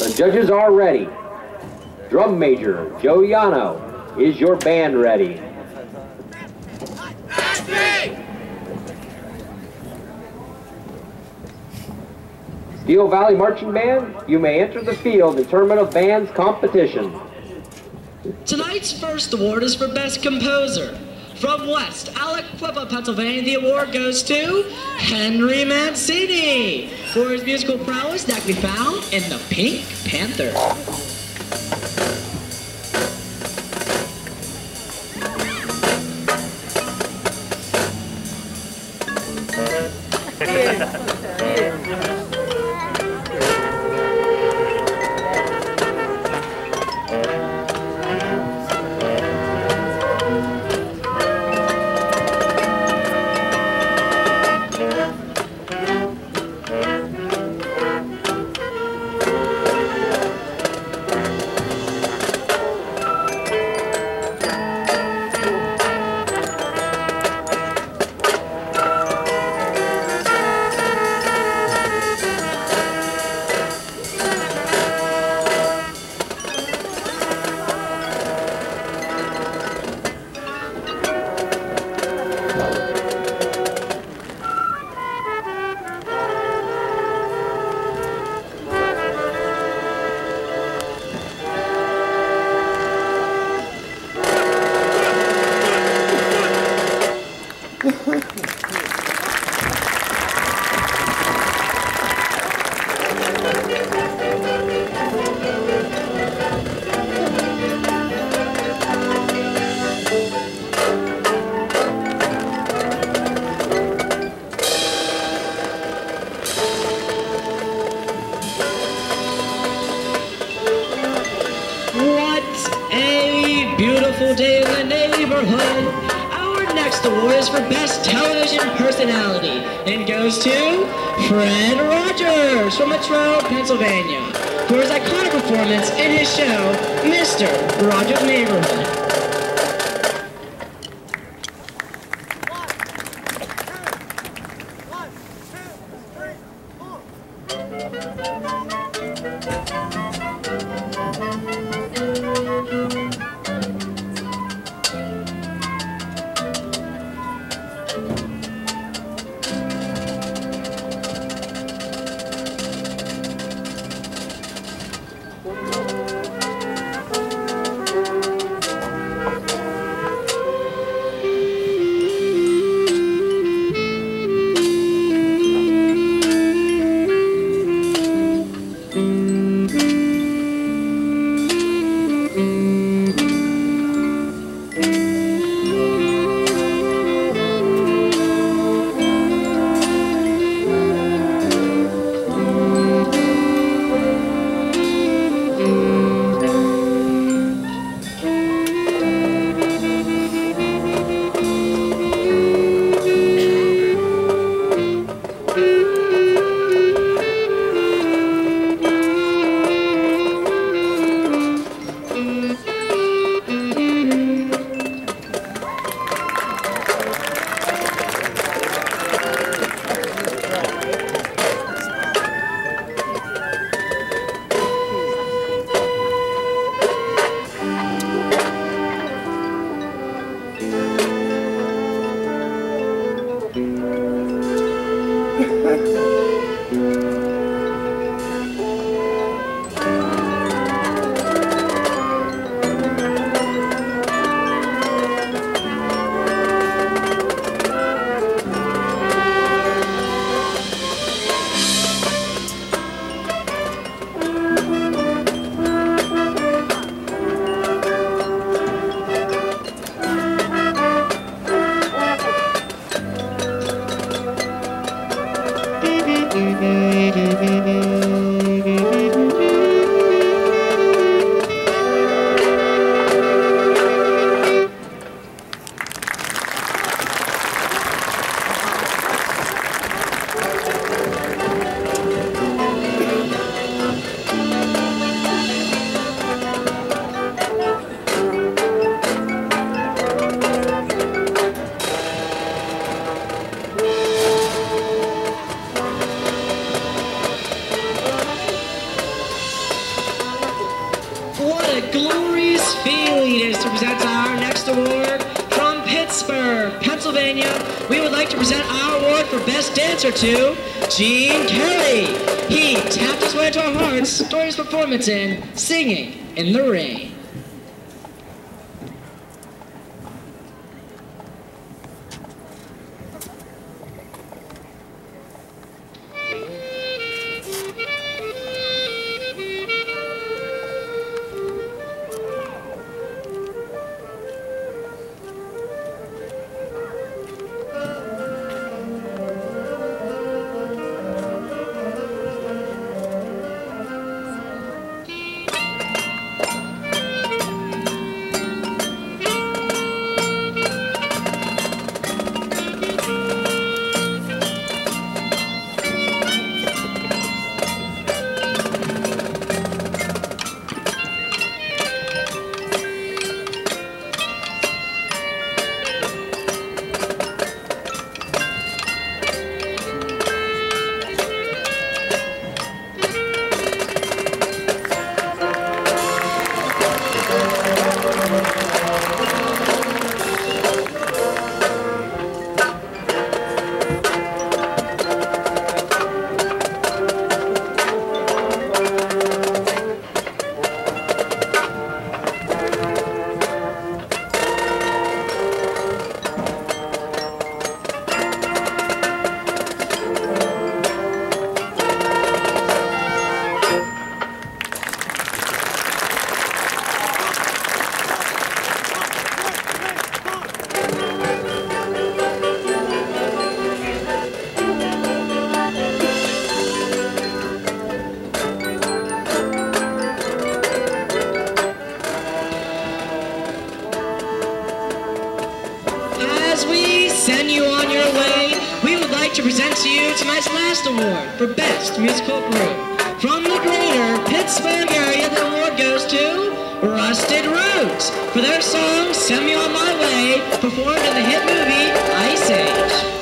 The judges are ready. Drum major Joe Yano, is your band ready? Steel Valley Marching Band, you may enter the field in Tournament of Bands competition. Tonight's first award is for Best Composer. From West Aliquippa, Pennsylvania, the award goes to Henry Mancini for his musical prowess that be found in The Pink Panther. Day in the neighborhood. Our next award is for Best Television Personality and goes to Fred Rogers from Latrobe, Pennsylvania for his iconic performance in his show, Mr. Rogers' Neighborhood. Present our award for Best Dancer to Gene Kelly. He tapped his way into our hearts during his performance in Singing in the Rain. Amém. Award for Best Musical Group. From the greater Pittsburgh area, the award goes to Rusted Roots for their song Send Me On My Way, performed in the hit movie Ice Age.